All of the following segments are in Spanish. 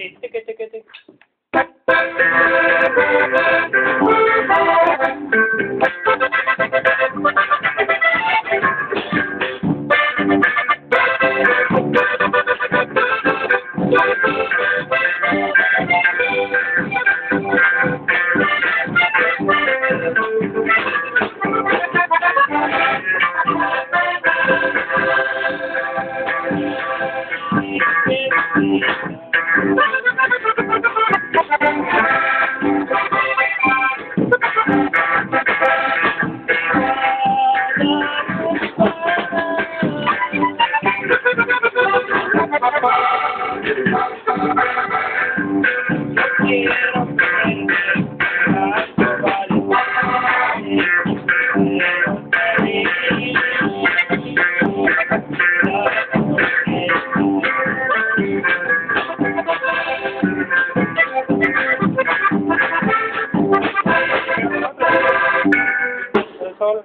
Okay. Thank you. sol.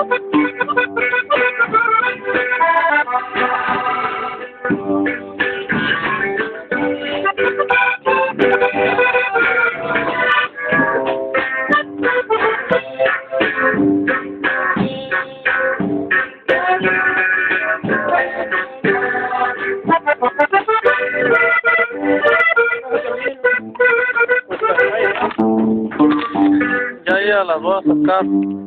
Ya, ya las voy a sacar.